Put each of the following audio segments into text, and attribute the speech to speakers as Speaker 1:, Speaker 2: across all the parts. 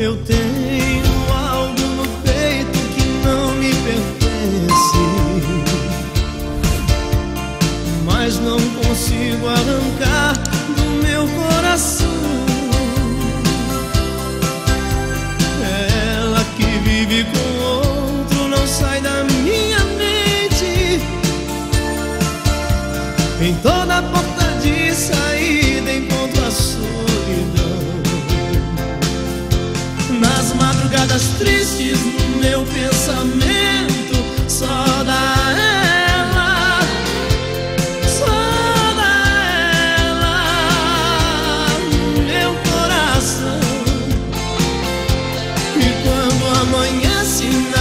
Speaker 1: Eu tenho algo no peito que não me pertence, mas não consigo arrancar do meu coração. Meu pensamento só dá ela, só dá ela meu coração. E quando amanhece na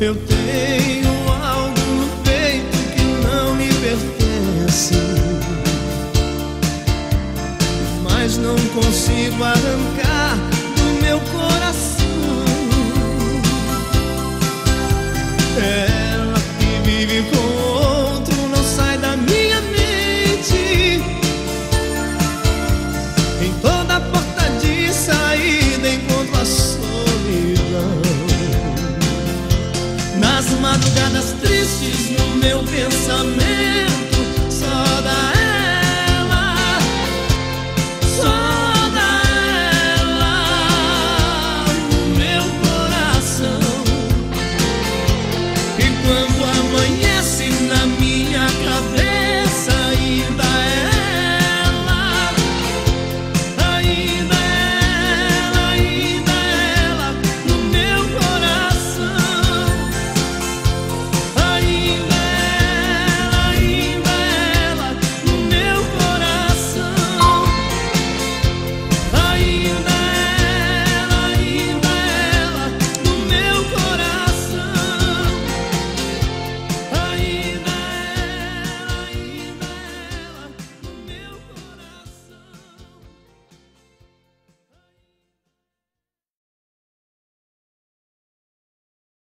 Speaker 1: Eu tenho algo no peito que não me pertence, mas não consigo arrancar do meu coração. madrugadas tristes no meu pensamento.